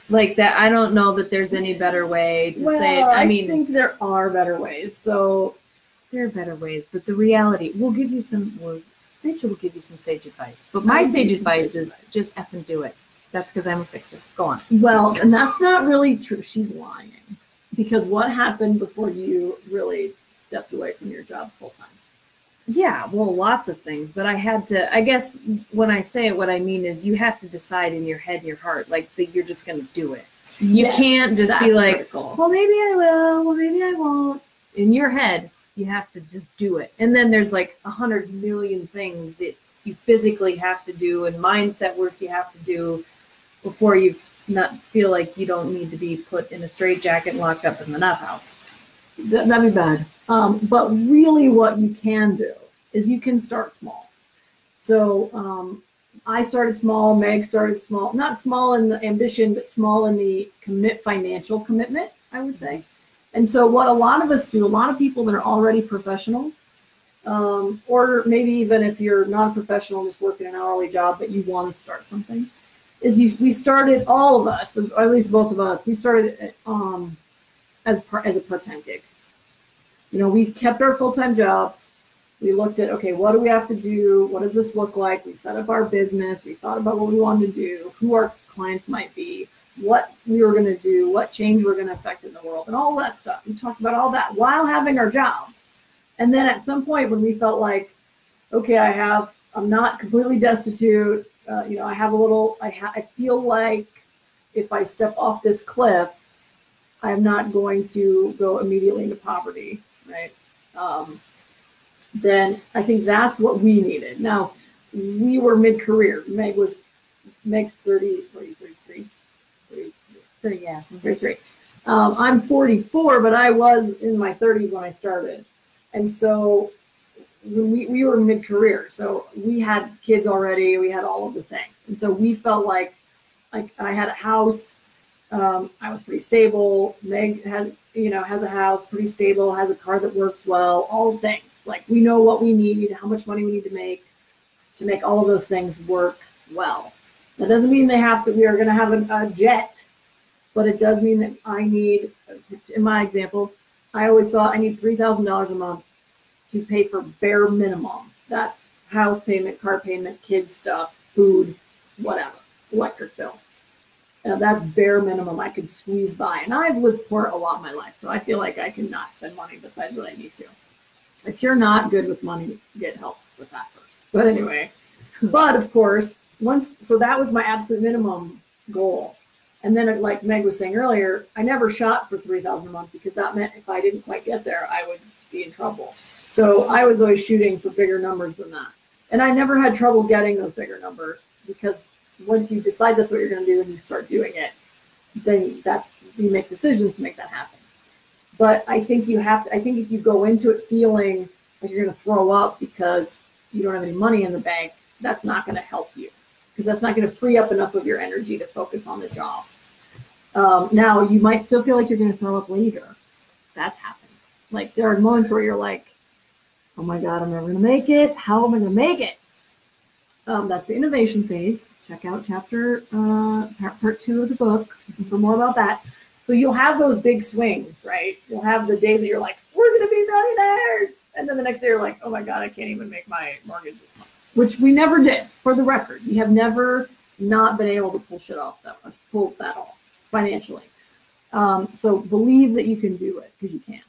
Like that i don't know that there's any better way to well, say it. I, I mean I think there are better ways so there are better ways but the reality we'll give you some well, rachel will give you some sage advice but my sage advice is advice. just f and do it. That's because i'm a fixer. Go on. Well and that's not really true. She's lying. Because what happened before you really stepped away from your job full time yeah, well, lots of things, but I had to. I guess when I say it, what I mean is you have to decide in your head, and your heart, like that you're just going to do it. You yes, can't just be like, critical. well, maybe I will, well, maybe I won't. In your head, you have to just do it. And then there's like a hundred million things that you physically have to do and mindset work you have to do before you not feel like you don't need to be put in a straitjacket and locked up in the nut house. That, that'd be bad. Um, but really, what you can do is you can start small. So um, I started small. Meg started small. Not small in the ambition, but small in the commit financial commitment. I would say. And so, what a lot of us do, a lot of people that are already professionals, um, or maybe even if you're not a professional, just working an hourly job, but you want to start something, is you, we started all of us, or at least both of us, we started um, as par, as a part time gig you know, we kept our full time jobs. We looked at, okay, what do we have to do? What does this look like? We set up our business. We thought about what we wanted to do, who our clients might be, what we were going to do, what change we're going to affect in the world, and all that stuff. We talked about all that while having our job. And then at some point when we felt like, okay, I have, I'm not completely destitute. Uh, you know, I have a little, I, ha- I feel like if I step off this cliff, I'm not going to go immediately into poverty right? Um, then I think that's what we needed. Now, we were mid career. Meg was, Meg's 30, 30 33, 30, yeah, 33. Um, I'm 44, but I was in my 30s when I started. And so we, we were mid career. So we had kids already, we had all of the things. And so we felt like, like I had a house, Um, I was pretty stable. Meg has, you know, has a house, pretty stable, has a car that works well, all things. Like we know what we need, how much money we need to make to make all of those things work well. That doesn't mean they have to, we are going to have a, a jet, but it does mean that I need, in my example, I always thought I need $3,000 a month to pay for bare minimum. That's house payment, car payment, kids stuff, food, whatever, electric bill. Now that's bare minimum I could squeeze by. And I've lived poor a lot of my life, so I feel like I cannot spend money besides what I need to. If you're not good with money, get help with that first. But anyway, [LAUGHS] but of course, once so that was my absolute minimum goal. And then, like Meg was saying earlier, I never shot for three thousand a month because that meant if I didn't quite get there, I would be in trouble. So I was always shooting for bigger numbers than that, and I never had trouble getting those bigger numbers because once you decide that's what you're going to do and you start doing it, then that's you make decisions to make that happen. But I think you have to. I think if you go into it feeling like you're going to throw up because you don't have any money in the bank, that's not going to help you because that's not going to free up enough of your energy to focus on the job. Um, now you might still feel like you're going to throw up later. That's happened. Like there are moments where you're like, "Oh my God, I'm never going to make it. How am I going to make it?" Um, that's the innovation phase. Check out chapter uh, part, two of the book for more about that. So you'll have those big swings, right? You'll have the days that you're like, "We're going to be millionaires," and then the next day you're like, "Oh my God, I can't even make my mortgage this month." Which we never did. For the record, we have never not been able to pull shit off that was pull that off financially. Um, so believe that you can do it because you can.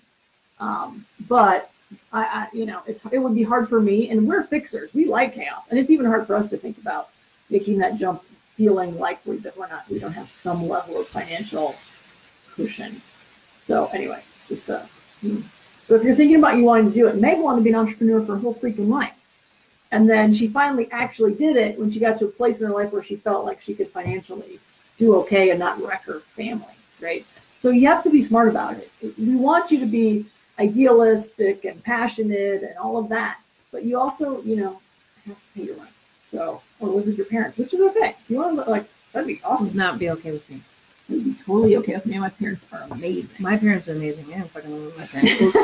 Um, but I, I, you know, it's it would be hard for me, and we're fixers. We like chaos, and it's even hard for us to think about making that jump, feeling like we that we're not, we don't have some level of financial cushion. So anyway, just uh, hmm. so if you're thinking about you wanting to do it, Meg wanted to be an entrepreneur for her whole freaking life. And then she finally actually did it when she got to a place in her life where she felt like she could financially do okay and not wreck her family, right? So you have to be smart about it. We want you to be idealistic and passionate and all of that, but you also, you know, have to pay your rent. So, or live with your parents, which is okay. If you want to, like, that'd be awesome. Does not be okay with me. It'd be totally okay with me. My parents are amazing. My parents are amazing. I don't fucking live with my parents.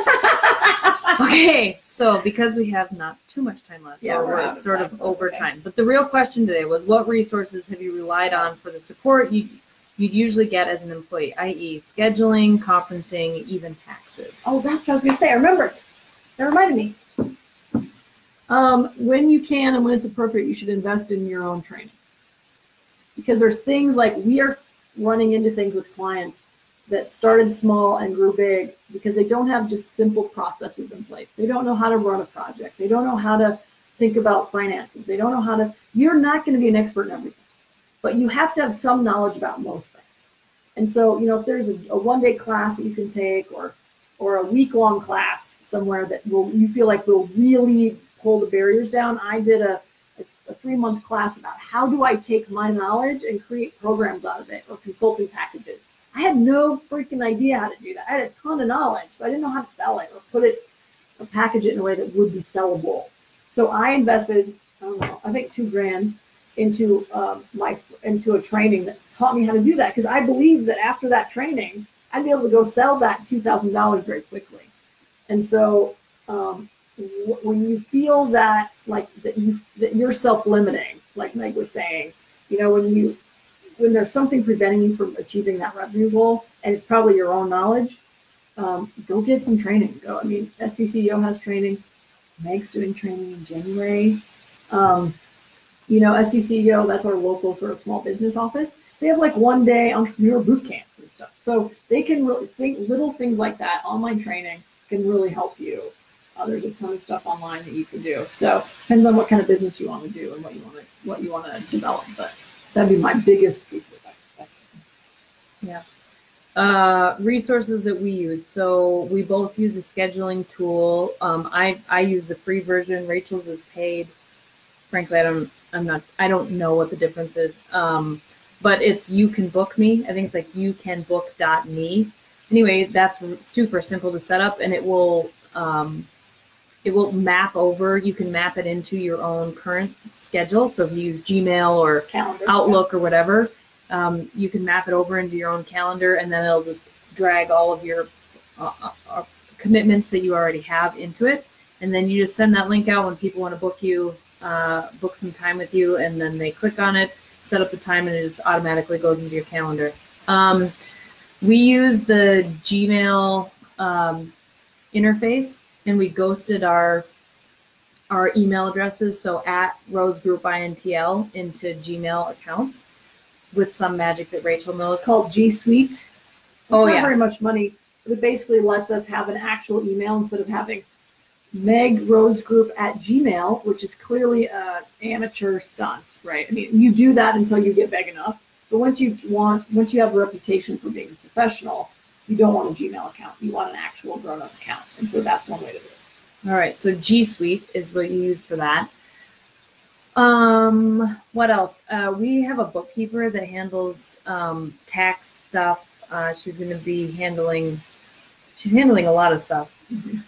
[LAUGHS] okay, so because we have not too much time left, Yeah, we're we're of sort of That's over okay. time. But the real question today was, what resources have you relied on for the support you you'd usually get as an employee, i.e., scheduling, conferencing, even taxes? Oh, that's what I was gonna say. I remembered. That reminded me. Um, when you can and when it's appropriate, you should invest in your own training. Because there's things like we are running into things with clients that started small and grew big because they don't have just simple processes in place. They don't know how to run a project. They don't know how to think about finances. They don't know how to, you're not going to be an expert in everything, but you have to have some knowledge about most things. And so, you know, if there's a, a one day class that you can take or or a week long class somewhere that will you feel like will really pull the barriers down. I did a, a, a three month class about how do I take my knowledge and create programs out of it or consulting packages. I had no freaking idea how to do that. I had a ton of knowledge, but I didn't know how to sell it or put it or package it in a way that would be sellable. So I invested, I don't know, I think two grand into um, my into a training that taught me how to do that because I believe that after that training, I'd be able to go sell that two thousand dollars very quickly. And so um, w- when you feel that like that you that you're self-limiting, like Meg was saying, you know, when you when there's something preventing you from achieving that revenue goal, and it's probably your own knowledge, um, go get some training. Go. I mean, SDCEO has training. Meg's doing training in January. Um, you know, SDCEO, that's our local sort of small business office. They have like one day entrepreneur boot camps and stuff. So they can really think little things like that. Online training can really help you. Uh, there's a ton of stuff online that you can do. So depends on what kind of business you want to do and what you want to what you want to develop. But that'd be my biggest piece of advice. uh, resources that we use. So we both use a scheduling tool. Um, I I use the free version. Rachel's is paid. Frankly, I don't. I'm not. I don't know what the difference is. Um, but it's you can book me. I think it's like you can book dot me. Anyway, that's super simple to set up, and it will um, it will map over. You can map it into your own current schedule. So if you use Gmail or Calendar. Outlook or whatever, Um, you can map it over into your own calendar, and then it'll just drag all of your uh, uh, uh, commitments that you already have into it. And then you just send that link out when people want to book you, uh, book some time with you, and then they click on it, set up the time, and it just automatically goes into your calendar. Um, we use the Gmail um, interface, and we ghosted our our email addresses, so at Rose Group INTL into Gmail accounts with some magic that Rachel knows. It's called G Suite. Oh, not yeah. very much money. But it basically lets us have an actual email instead of having Meg Rose Group at Gmail, which is clearly a amateur stunt, right? I mean, you do that until you get big enough. But once you want, once you have a reputation for being professional, you don't want a Gmail account. You want an actual grown-up account, and so that's one way to do it. All right, so G Suite is what you use for that. Um, what else? Uh, we have a bookkeeper that handles um, tax stuff. Uh, she's going to be handling. She's handling a lot of stuff.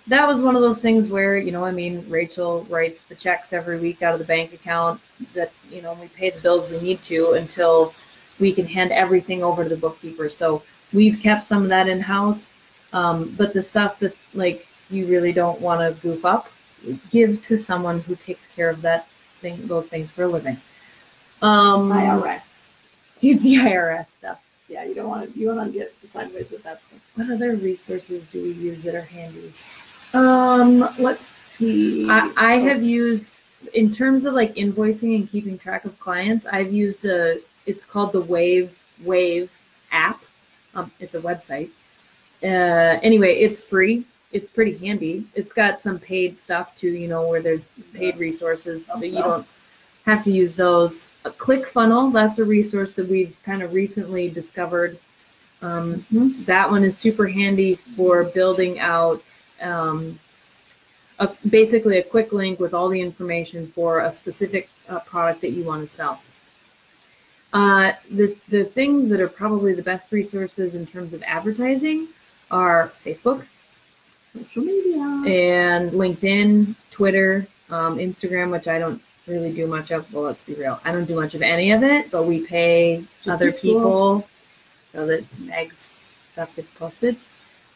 That was one of those things where you know, I mean, Rachel writes the checks every week out of the bank account. That you know, we pay the bills we need to until we can hand everything over to the bookkeeper. So we've kept some of that in house. Um, but the stuff that like you really don't want to goof up, give to someone who takes care of that thing, those things for a living. Um, IRS. [LAUGHS] the IRS stuff. Yeah, you don't want to. You don't want to get sideways with that stuff. What other resources do we use that are handy? Um, let's see. I, I have used in terms of like invoicing and keeping track of clients. I've used a. It's called the Wave Wave app. Um, it's a website. Uh, anyway, it's free. It's pretty handy. It's got some paid stuff too. You know where there's paid resources, but you don't have to use those. A ClickFunnel. That's a resource that we've kind of recently discovered. Um, Mhm. That one is super handy for building out um, a, basically a quick link with all the information for a specific uh, product that you want to sell. Uh, the, the things that are probably the best resources in terms of advertising are Facebook social media. and LinkedIn, Twitter, um, Instagram, which I don't really do much of. Well, let's be real. I don't do much of any of it, but we pay Just other the tool. people so that Meg's stuff gets posted.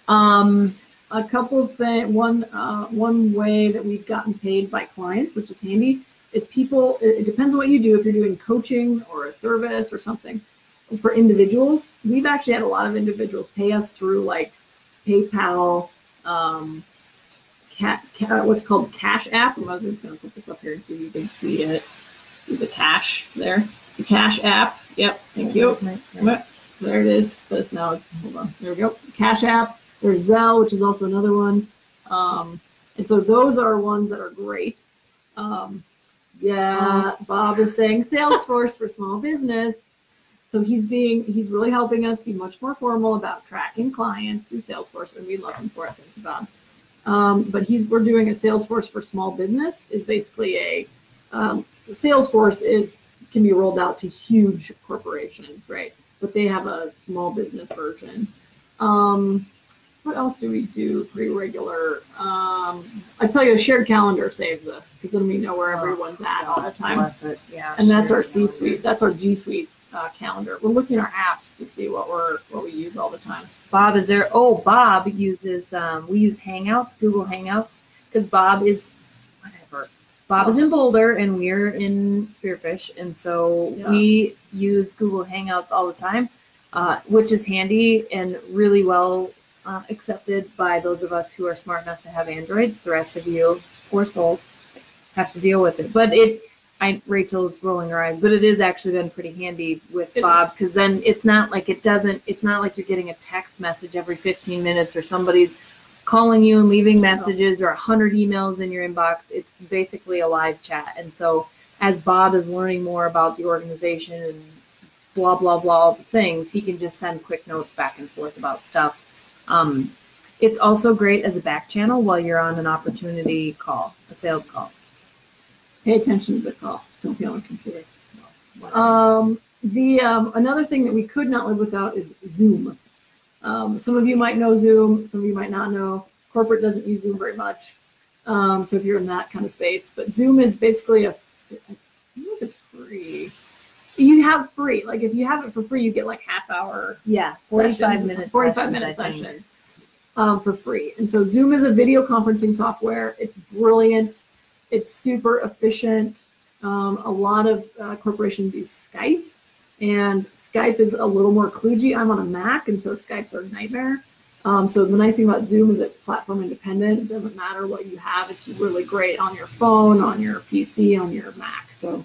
Um, a couple of things. One uh, one way that we've gotten paid by clients, which is handy, is people. It, it depends on what you do. If you're doing coaching or a service or something for individuals, we've actually had a lot of individuals pay us through like PayPal, um, cat, ca what's called Cash App. I was just going to put this up here so you can see it. See the cash there. The Cash App. Yep. Thank you. There it is. But now it's hold on. There we go. Cash App. There's Zelle, which is also another one. Um, and so those are ones that are great. Um, yeah, Bob is saying Salesforce for small business. So he's being he's really helping us be much more formal about tracking clients through Salesforce, and we love him for it. Thank you, Bob. Um, but he's we're doing a Salesforce for small business is basically a um, Salesforce is can be rolled out to huge corporations, right? But they have a small business version. Um, what else do we do pretty regular? Um, I tell you, a shared calendar saves us because then we know where everyone's at all the time. Bless it. Yeah. And that's our C suite. That's our G suite uh, calendar. We're looking at our apps to see what we're what we use all the time. Bob is there. Oh, Bob uses. Um, we use Hangouts, Google Hangouts, because Bob is whatever. Bob is in Boulder and we're in Spearfish, and so Yeah. we use Google Hangouts all the time, uh, which is handy and really well uh, accepted by those of us who are smart enough to have Androids. The rest of you, poor souls, have to deal with it. But it. I, Rachel's rolling her eyes, but it is actually been pretty handy with It Bob because then it's not like it doesn't. It's not like you're getting a text message every 15 minutes or somebody's calling you and leaving messages or a hundred emails in your inbox. It's basically a live chat, and so as Bob is learning more about the organization and blah blah blah all the things, he can just send quick notes back and forth about stuff. Um, it's also great as a back channel while you're on an opportunity call, a sales call. Pay attention to the call. Don't be on a computer. Um, the um, another thing that we could not live without is Zoom. Um, some of you might know Zoom, some of you might not know. Corporate doesn't use Zoom very much. Um, so if you're in that kind of space, but Zoom is basically a, I don't know if it's free. you have free. Like if you have it for free, you get like half hour Yeah, 45 minutes. 45 minute sessions um, for free. And so Zoom is a video conferencing software. It's brilliant. It's super efficient. Um, a lot of uh, corporations use Skype, and Skype is a little more kludgy. I'm on a Mac, and so Skype's a nightmare. Um, so the nice thing about Zoom is it's platform independent. It doesn't matter what you have. It's really great on your phone, on your PC, on your Mac. So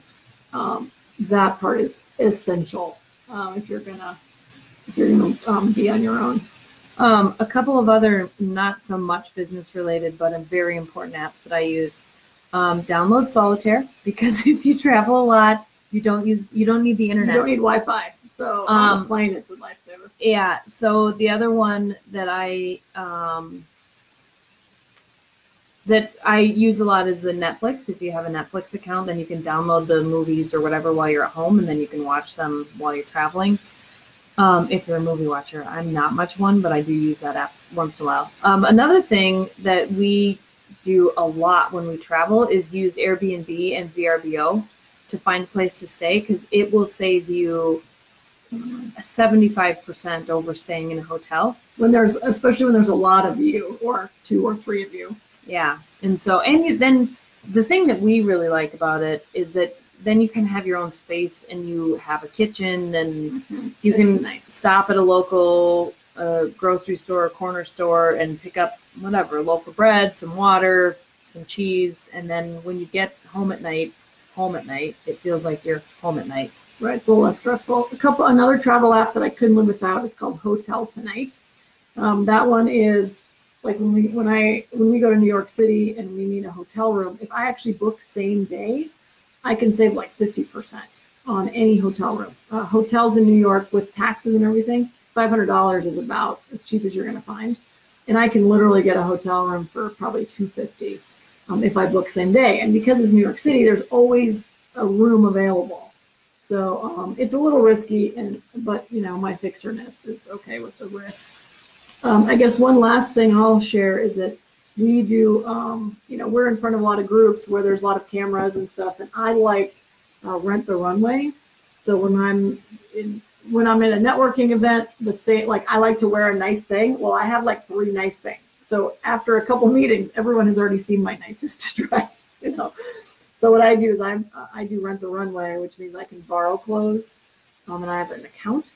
um, that part is essential um, if you're gonna if you're gonna um, be on your own. Um, a couple of other not so much business related, but very important apps that I use. Um, download Solitaire because [LAUGHS] if you travel a lot, you don't use you don't need the internet. You don't need Wi-Fi. So on Um, a plane, it's a lifesaver. yeah. So the other one that I um, that I use a lot is the Netflix. If you have a Netflix account, then you can download the movies or whatever while you're at home, and then you can watch them while you're traveling. Um, if you're a movie watcher, I'm not much one, but I do use that app once in a while. Um, another thing that we do a lot when we travel is use Airbnb and VRBO to find a place to stay because it will save you 75% over staying in a hotel. When there's, especially when there's a lot of you, or two or three of you. Yeah. And so, and you, then the thing that we really like about it is that then you can have your own space and you have a kitchen and mm-hmm. you It's can nice. stop at a local uh, grocery store, a corner store, and pick up whatever a loaf of bread, some water, some cheese, and then when you get home at night, home at night, it feels like you're home at night. Right, it's a little less stressful. A couple, another travel app that I couldn't live without is called Hotel Tonight. Um, that one is like when we when I when we go to New York City and we need a hotel room. If I actually book same day, I can save like fifty percent on any hotel room. Uh, hotels in New York with taxes and everything, five hundred dollars is about as cheap as you're going to find, and I can literally get a hotel room for probably two fifty um, if I book same day. And because it's New York City, there's always a room available. So um, it's a little risky, and but you know my fixerness is okay with the risk. Um, I guess one last thing I'll share is that we do, um, you know, we're in front of a lot of groups where there's a lot of cameras and stuff, and I like uh, rent the runway. So when I'm in, when I'm in a networking event, the same like I like to wear a nice thing. Well, I have like three nice things. So after a couple meetings, everyone has already seen my [LAUGHS] nicest dress, you know. So what I do is I'm I do rent the runway, which means I can borrow clothes, um, and I have an account.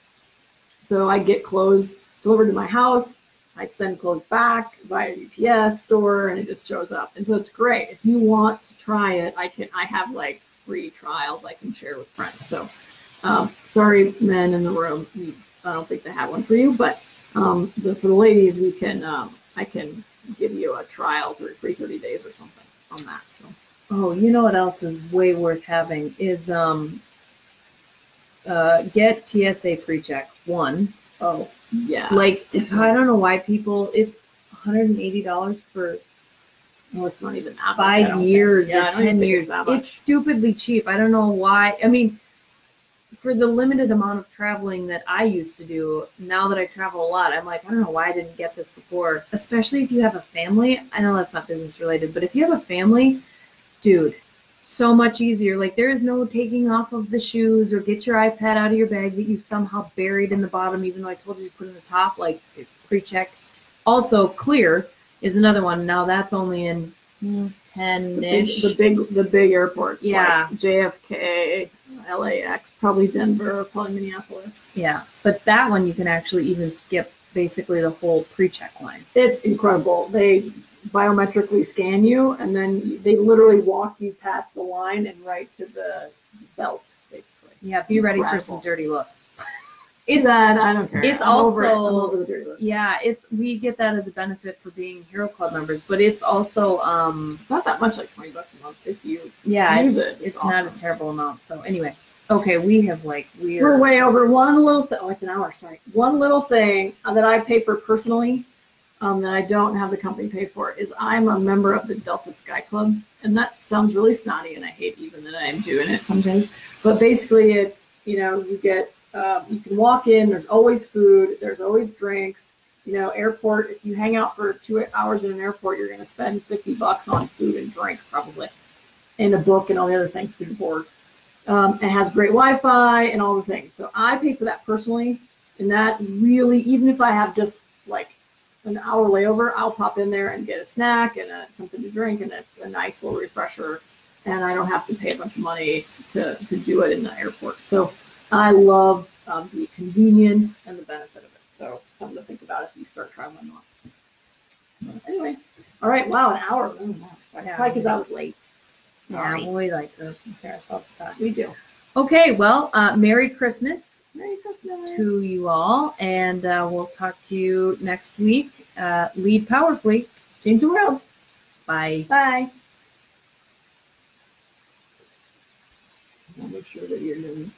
So I get clothes delivered to my house. I send clothes back via UPS store, and it just shows up. And so it's great. If you want to try it, I can. I have like free trials I can share with friends. So um, sorry, men in the room, you- I don't think they have one for you, but um, the, for the ladies, we can. Um, I can give you a trial for free 30 days or something on that. So. Oh, you know what else is way worth having is um uh get TSA pre-check one. Oh, yeah. Like if I don't know why people it's $180 for well, it's not even that five years. Yeah, or ten years. It's. It's stupidly cheap. I don't know why. I mean, for the limited amount of traveling that I used to do, now that I travel a lot, I'm like, I don't know why I didn't get this before. Especially if you have a family. I know that's not business related, but if you have a family, dude, so much easier. Like there is no taking off of the shoes or get your iPad out of your bag that you somehow buried in the bottom, even though I told you to put it in the top, like pre-check. Also, clear is another one. Now that's only in mm, ten the big, ish. the big, the big airports. Yeah. like JFK, LAX, probably Denver, probably Minneapolis. Yeah, but that one you can actually even skip basically the whole pre-check line. It's incredible. They biometrically scan you, and then they literally walk you past the line and right to the belt, basically. Yeah, be ready for some dirty looks. It, that I don't care. It's I'm over it. Also- over the dirty list. Yeah, it's we get that as a benefit for being Hero Club members, but it's also um It's not that much, like twenty bucks a month if you yeah, use it's, it. it's not a terrible amount. So anyway, okay, we have like We're weird. way over one little thing. Oh, it's an hour. Sorry. One little thing that I pay for personally, um, that I don't have the company pay for, is I'm a member of the Delta Sky Club, and that sounds really snotty, and I hate even that I'm doing it sometimes. But basically, it's you know you get um, you can walk in. There's always food. There's always drinks. You know, airport. If you hang out for two hours in an airport, you're going to spend fifty bucks on food and drink probably, and a book and all the other things to board Um, it has great Wi-Fi and all the things. So I pay for that personally, and that really, even if I have just like an hour layover, I'll pop in there and get a snack and a, something to drink, and it's a nice little refresher. And I don't have to pay a bunch of money to, to do it in the airport. So I love um, the convenience and the benefit of it. So something to think about if you start traveling more. But Anyway, all right. Wow, an hour. Oh, wow. Sorry, Yeah. probably because I was late. Yeah, Sorry. well, we like to compare ourselves to. We do. Okay, well, uh, Merry Christmas Merry Christmas. to you all, and uh, we'll talk to you next week. Uh, lead powerfully. Change the world. Bye. Bye. I'll make sure that you're doing.